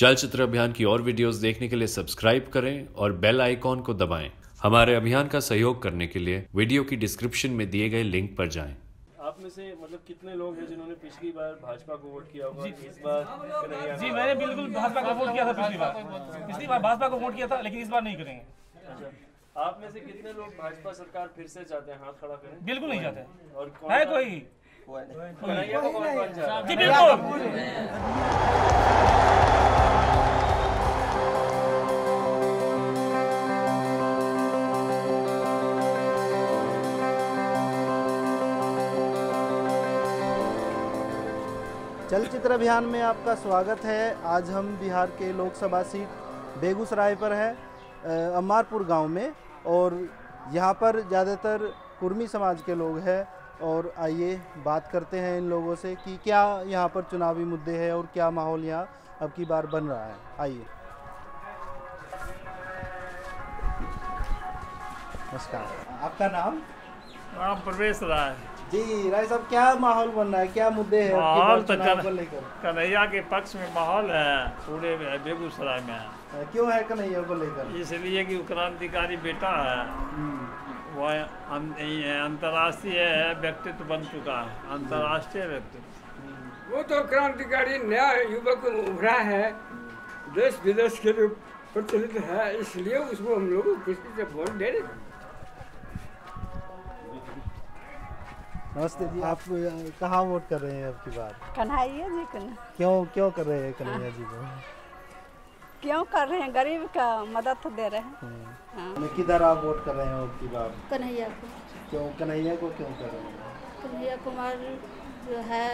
चलचित्र अभियान की और वीडियोस देखने के लिए सब्सक्राइब करें और बेल आइकॉन को दबाएँ। हमारे अभियान का सहयोग करने के लिए वीडियो की डिस्क्रिप्शन में दिए गए लिंक पर जाएँ। आप में से मतलब कितने लोग हैं जिन्होंने पिछली बार भाजपा को वोट किया होगा? इस बार कन्हैया जी मैंने बिल्कुल भाजपा को वोट किया था पिछली बार। पिछली बार भाजपा को वोट किया था लेकिन इस बार नहीं करेंगे। अच्छा। आप में से कितने लोग भाजपा सरकार फिर से चाहते हैं? हाथ खड़ा करें। बिल्कुल नहीं चाहते और कौन है कोई? जी बिल्कुल। चलचित्र अभियान में आपका स्वागत है। आज हम बिहार के लोकसभा सीट बेगूसराय पर है अ, अम्मारपुर गाँव में। और यहाँ पर ज़्यादातर कुर्मी समाज के लोग हैं। और आइए बात करते हैं इन लोगों से कि क्या यहाँ पर चुनावी मुद्दे हैं और क्या माहौल यहाँ अब की बार बन रहा है। आइए। नमस्कार। आपका नाम? हाँ प्रवेश राय। जी राय साहब क्या माहौल बन रहा है? क्या मुद्दे हैं? माहौल तो कन्हैया के पक्ष में माहौल है पूरे बेगूसराय में अ, क्यों है कन्हैया को लेकर? इसलिए कि क्रांतिकारी बेटा है। वह अं- अंतर्राष्ट्रीय व्यक्तित्व बन चुका है अंतर्राष्ट्रीय व्यक्तित्व। वो तो क्रांतिकारी नया युवक उभरा है देश विदेश के लिए प्रचलित है इसलिए उसको हम लोग किसी से वोट दे रहे हैं। नमस्ते जी आप कहाँ वोट कर रहे हैं अब की बार? कन्हैया जी को क्यों क्यों कर रहे हैं कन्हैया जी को? क्यों कर रहे हैं? गरीब का मदद तो दे रहे हैं। हाँ। किधर आप वोट कर रहे हैं अब की बार? कन्हैया को। क्यों कन्हैया को क्यों कर रहे हैं? कन्हैया कुमार जो है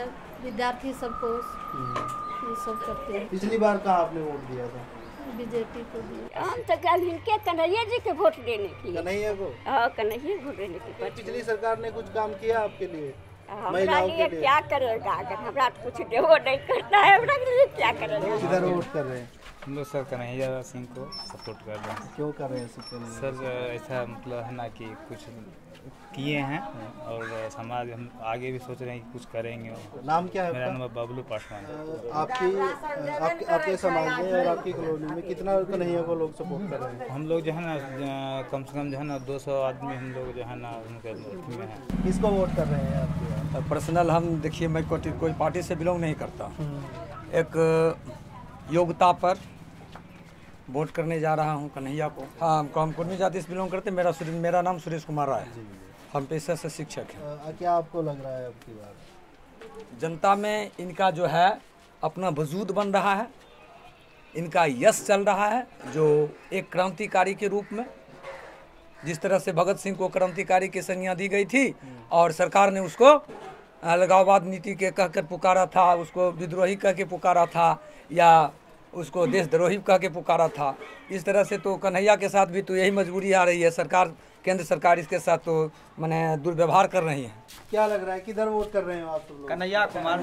विद्यार्थी सबको। हम्म। ये सब करते हैं। पिछली बार कहाँ आपने वोट दिया था? बीजेपी को भी। हम तो कल इनके कन्हैया जी के वोट देने की कन्हैया को? हाँ कन्हैया वोट देने के पिछली सरकार ने कुछ काम किया आपके लिए? हमारा लिए क्या करेगा? अगर हमारा तो कुछ देवो नहीं करता है हमारा लिए क्या करेगा? किधर वोट कर रहे हैं? हम लोग सर कन्हैया सिंह को सपोर्ट कर रहे हैं। क्यों कर रहे हैं सर ऐसा मतलब है ना कि कुछ किए हैं और समाज हम आगे भी सोच रहे हैं कि कुछ करेंगे। नाम क्या है मेरा नाम है बबलू पासवान। अ, आपकी अ, आपके समाज में और आपकी कॉलोनी में कितना कन्हैया को लोग सपोर्ट कर रहे हैं? हम लोग जो है ना कम से कम जो है ना 200 आदमी हम लोग जो है ना उनके में हैं। किसको वोट कर रहे हैं आपके पर्सनल हम देखिए मैं कोई कोई पार्टी से बिलोंग नहीं करता। एक योग्यता पर वोट करने जा रहा हूँ कन्हैया को। हाँ हमको हम कुर्मी जाति से बिलोंग करते मेरा सुरेश मेरा नाम सुरेश कुमार राय है। हम पेशे से शिक्षक हैं। क्या आपको लग रहा है अब की बार जनता में इनका जो है अपना वजूद बन रहा है। इनका यश चल रहा है जो एक क्रांतिकारी के रूप में। जिस तरह से भगत सिंह को क्रांतिकारी की संज्ञा दी गई थी और सरकार ने उसको अलगाववाद नीति के कहकर पुकारा था उसको विद्रोही कह के पुकारा था या उसको देशद्रोही कह के पुकारा था। इस तरह से तो कन्हैया के साथ भी तो यही मजबूरी आ रही है। सरकार केंद्र सरकार इसके साथ तो मैंने दुर्व्यवहार कर रही है। क्या लग रहा है किधर वोट कर रहे हो आप लोग? कन्हैया कुमार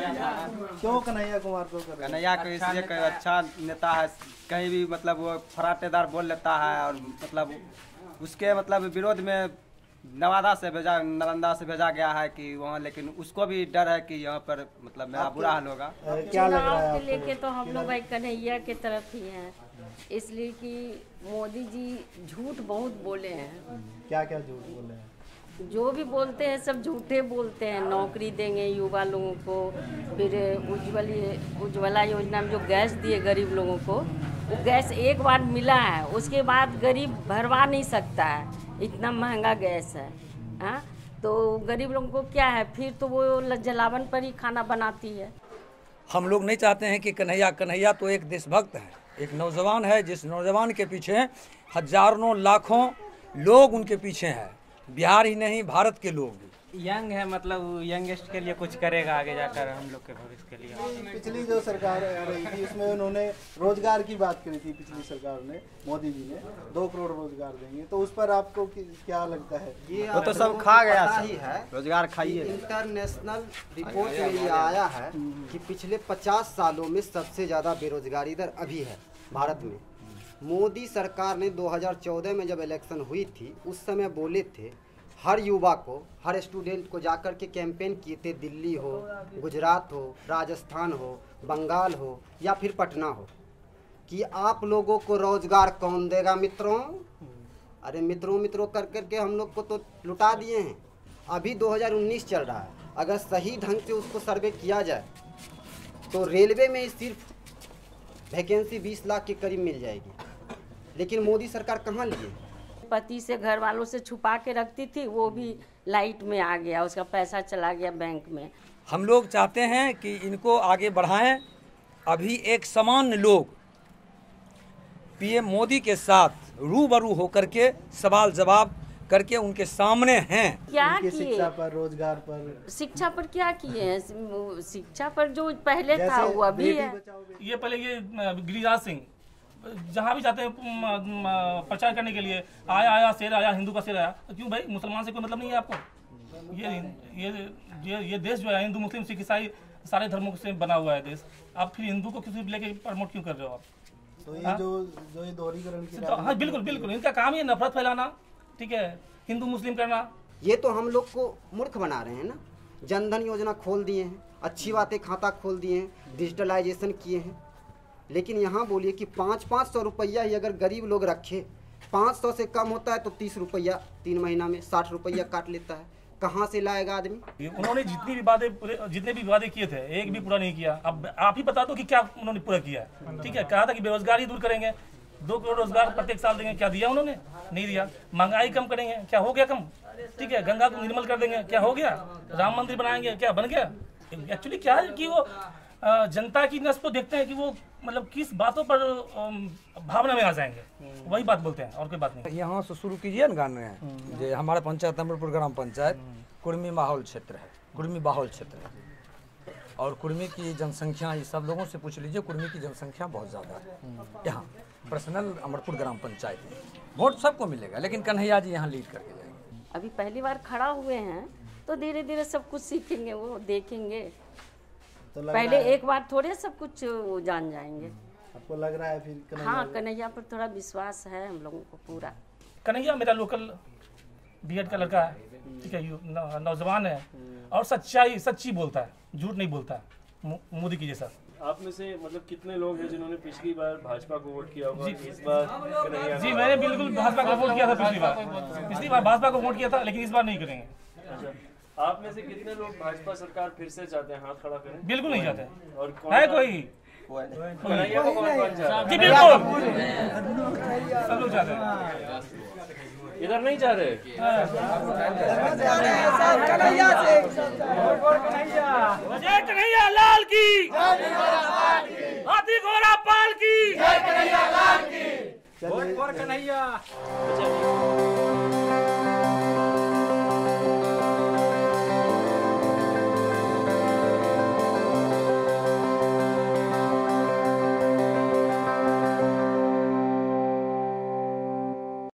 क्यों कन्हैया कुमार को कर रहे कन्हैया को इसलिए कोई अच्छा नेता है कहीं भी मतलब वो फराटेदार बोल लेता है और मतलब उसके मतलब विरोध में नवादा से भेजा नालंदा से भेजा गया है कि वहाँ लेकिन उसको भी डर है कि यहाँ पर मतलब मेरा बुरा हाल होगा। क्या लग रहा है चुनाव लेके तो हम लोग भाई कन्हैया के तरफ़ ही हैं। इसलिए कि मोदी जी झूठ बहुत बोले हैं। क्या क्या झूठ बोले हैं? जो भी बोलते हैं सब झूठे बोलते हैं। नौकरी देंगे युवा लोगों को फिर उज्जवल उज्ज्वला योजना में जो गैस दिए गरीब लोगों को वो गैस एक बार मिला है उसके बाद गरीब भरवा नहीं सकता है। इतना महँगा गैस है हाँ? तो गरीब लोगों को क्या है? फिर तो वो जलावन पर ही खाना बनाती है। हम लोग नहीं चाहते हैं कि कन्हैया कन्हैया तो एक देशभक्त है, एक नौजवान है, जिस नौजवान के पीछे हज़ारों, लाखों लोग उनके पीछे हैं। बिहार ही नहीं, भारत के लोग भी। यंग है मतलब यंगेस्ट के लिए कुछ करेगा आगे जाकर हम लोग के भविष्य के लिए। पिछली जो सरकार आ रही थी उसमें उन्होंने रोज़गार की बात करी थी पिछली सरकार ने मोदी जी ने। दो करोड़ रोज़गार देंगे। तो उस पर आपको क्या लगता है? वो तो सब खा गया सब। ही है रोज़गार खाइए इंटरनेशनल रिपोर्ट में ये आया। है कि पिछले 50 सालों में सबसे ज़्यादा बेरोजगारी दर अभी है भारत में। मोदी सरकार ने 2014 में जब इलेक्शन हुई थी उस समय बोले थे हर युवा को, हर स्टूडेंट को जाकर के कैंपेन किए थे, दिल्ली हो, गुजरात हो, राजस्थान हो, बंगाल हो, या फिर पटना हो, कि आप लोगों को रोज़गार कौन देगा मित्रों? अरे मित्रों मित्रों, कर करके हम लोग को तो लुटा दिए हैं। अभी 2019 चल रहा है। अगर सही ढंग से उसको सर्वे किया जाए तो रेलवे में सिर्फ़ वैकेंसी 20 लाख के करीब मिल जाएगी। लेकिन मोदी सरकार कहाँ लिए? पति से घर वालों से छुपा के रखती थी वो भी लाइट में आ गया उसका पैसा चला गया बैंक में। हम लोग चाहते हैं कि इनको आगे बढ़ाएँ। अभी एक सामान्य लोग पीएम मोदी के साथ रूबरू होकर के सवाल जवाब करके उनके सामने हैं। क्या शिक्षा पर रोज़गार पर। शिक्षा पर क्या किए हैं? शिक्षा पर जो पहले था वो अभी है। ये पहले ये गिरिराज सिंह जहाँ भी जाते हैं प्रचार करने के लिए आया आया शेर आया हिंदू का शेर आया तो क्यों भाई? मुसलमान से कोई मतलब नहीं है आपको? ये ये ये ये देश जो है हिंदू मुस्लिम सिख ईसाई सारे धर्मों से बना हुआ है देश। आप फिर हिंदू को किसी लेके प्रमोट क्यों कर रहे हो आप? तो ये हाँ? जो जो ये दोहरीकरण की तो हाँ बिल्कुल बिल्कुल इनका काम ही है नफरत फैलाना ठीक है? हिंदू मुस्लिम करना। ये तो हम लोग को मूर्ख बना रहे हैं ना? जनधन योजना खोल दिए हैं अच्छी बातें खाता खोल दिए हैं डिजिटलाइजेशन किए हैं। लेकिन यहाँ बोलिए कि पाँच पाँच सौ रुपया ही अगर गरीब लोग रखे, पाँच सौ से कम होता है तो तीस रुपया तीन महीना में साठ रुपया काट लेता है। कहाँ से लाएगा आदमी? उन्होंने जितनी भी वादे जितने भी वादे किए थे, एक भी पूरा नहीं किया। अब आप ही बता दो कि क्या उन्होंने पूरा किया ठीक है, कहा था कि बेरोजगारी दूर करेंगे। दो करोड़ रोज़गार प्रत्येक साल देंगे, क्या दिया उन्होंने? नहीं दिया। महँगाई कम करेंगे, क्या हो गया कम? ठीक है, गंगा को निर्मल कर देंगे, क्या हो गया? राम मंदिर बनाएँगे, क्या बन गया? एक्चुअली क्या है कि वो जनता की नस को देखते हैं कि वो मतलब किस बातों पर भावना में आ जाएँगे? वही बात बोलते हैं और कोई बात नहीं। यहाँ से शुरू कीजिए ना गाने। जो हमारा पंचायत अमरपुर ग्राम पंचायत कुर्मी माहौल क्षेत्र है कुर्मी बाहुल क्षेत्र है। और कुर्मी की जनसंख्या ये सब लोगों से पूछ लीजिए कुर्मी की जनसंख्या बहुत ज़्यादा है। यहाँ पर्सनल अमरपुर ग्राम पंचायत में। वोट सबको मिलेगा लेकिन कन्हैया जी यहाँ लीड करके जाएँगे। अभी पहली बार खड़ा हुए हैं तो धीरे धीरे सब कुछ सीखेंगे वो देखेंगे। तो लग पहले एक बार थोड़े सब कुछ जान जाएँगे। आपको लग रहा है फिर कन्हैया हाँ कन्हैया पर थोड़ा विश्वास है हम लोगों को पूरा। कन्हैया मेरा लोकल बीएड का लड़का है ठीक है नौजवान है और सच्चाई सच्ची बोलता है झूठ नहीं बोलता है मोदी की जैसा। आप में से मतलब कितने लोग हैं जिन्होंने पिछली बार भाजपा को वोट किया होगा इस बार कन्हैया जी मैंने बिल्कुल भाजपा को वोट किया था पिछली बार। पिछली बार भाजपा को वोट किया था लेकिन इस बार नहीं करेंगे। अच्छा। आप में से कितने लोग भाजपा सरकार फिर से चाहते हैं? हाथ खड़ा करें। बिल्कुल नहीं चाहते और कौन है कोई? है? जी बिल्कुल। सब लोग चाहते हैं। इधर नहीं चाह रहे? जय कन्हैया लाल की। हाथी घोड़ा पाल की। कन्हैया।